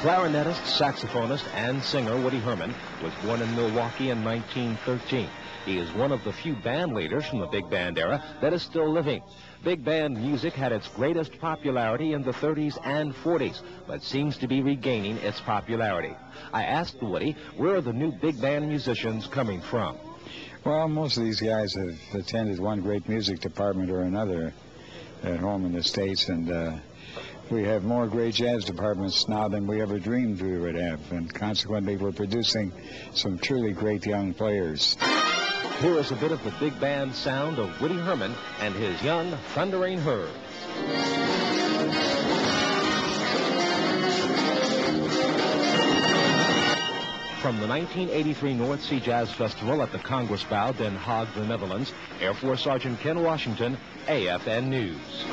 Clarinetist, saxophonist, and singer Woody Herman was born in Milwaukee in 1913. He is one of the few band leaders from the big band era that is still living. Big band music had its greatest popularity in the 30s and 40s, but seems to be regaining its popularity. I asked Woody, where are the new big band musicians coming from? Well, most of these guys have attended one great music department or another at home in the States, and uh, we have more great jazz departments now than we ever dreamed we would have, and consequently we're producing some truly great young players. Here is a bit of the big band sound of Woody Herman and his young Thundering Herd. From the 1983 North Sea Jazz Festival at the Congressbouw, Den Haag, the Netherlands, Air Force Sergeant Ken Washington, AFN News.